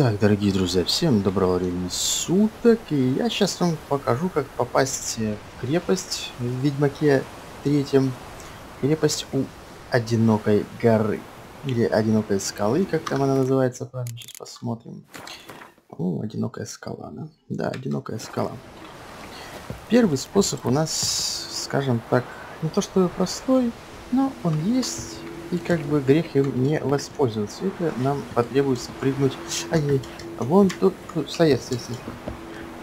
Итак, дорогие друзья, всем доброго времени суток. И я сейчас вам покажу, как попасть в крепость в Ведьмаке третьем. Крепость у Одинокой горы. Или Одинокой скалы, как там она называется, правильно, сейчас посмотрим. О, Одинокая скала, да? Да, Одинокая скала. Первый способ у нас, скажем так, не то что простой, но он есть и как бы грех им не воспользоваться. Это нам потребуется прыгнуть. Ай, вон тут, стоять, стоять.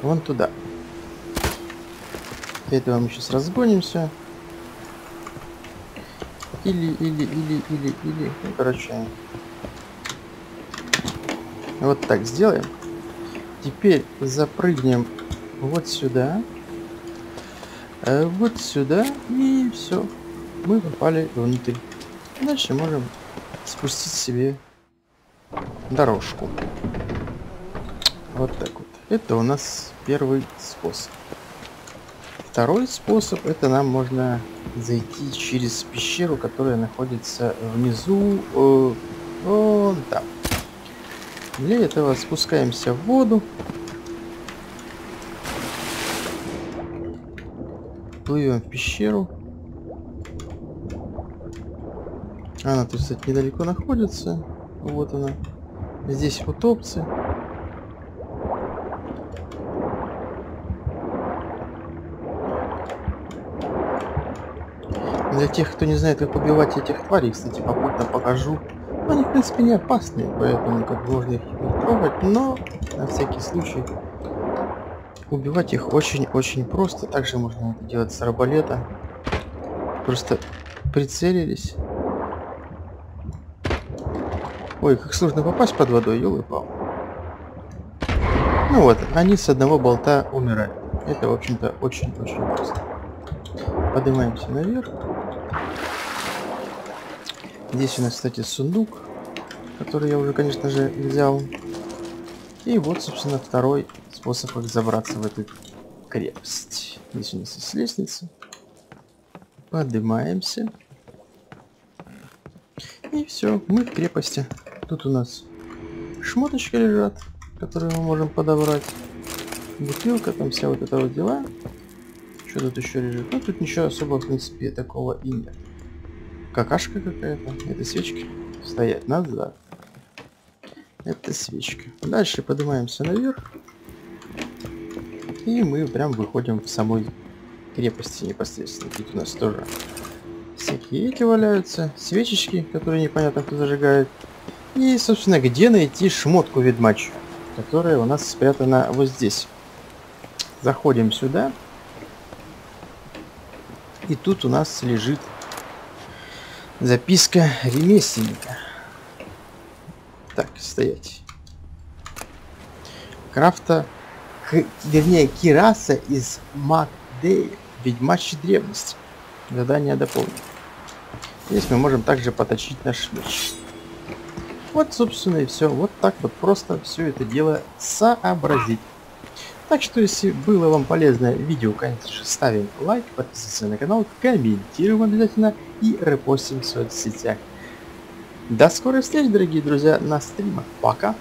Вон туда. Для этого мы сейчас разгонимся. Или, или, или, или, или. Ну, короче. Вот так сделаем. Теперь запрыгнем вот сюда. Э, вот сюда. И все. Мы попали внутрь. Дальше можем спустить себе дорожку. Вот так вот. Это у нас первый способ. Второй способ, это нам можно зайти через пещеру, которая находится внизу, э, вон там. Для этого спускаемся в воду. Плывем в пещеру. Она тут, кстати, недалеко находится. Вот она. Здесь вот опции. Для тех, кто не знает, как убивать этих тварей, кстати, попутно покажу. Они, в принципе, не опасные, поэтому как можно их трогать, но на всякий случай убивать их очень-очень просто. Также можно это делать с арбалета. Просто прицелились Ой, как сложно попасть под водой, елы пал. Ну вот, они с одного болта умирают. Это, в общем-то, очень-очень просто. Поднимаемся наверх. Здесь у нас, кстати, сундук, который я уже, конечно же, взял. И вот, собственно, второй способ как забраться в эту крепость. Здесь у нас есть лестница. Поднимаемся. И все, мы в крепости. Тут у нас шмоточки лежат, которые мы можем подобрать. Бутылка, там вся вот эта вот дела. Что тут еще лежит? Ну, тут ничего особо, в принципе, такого и нет. Какашка какая-то. Это свечки. Стоять назад. Это свечка. Дальше поднимаемся наверх. И мы прям выходим в самой крепости непосредственно. Тут у нас тоже всякие эти валяются. Свечечки, которые непонятно кто зажигает. И, собственно, где найти шмотку ведьмачью, которая у нас спрятана вот здесь. Заходим сюда. И тут у нас лежит записка ремесленника. Так, стоять. Крафта, к, вернее, Кираса из Макдея, ведьмачьей древности. Задание дополнено. Здесь мы можем также поточить наш меч. Вот, собственно, и все. Вот так вот просто все это дело сообразить. Так что, если было вам полезное видео, конечно же, ставим лайк, подписываемся на канал, комментируем обязательно и репостим в соцсетях. До скорой встречи, дорогие друзья, на стримах. Пока!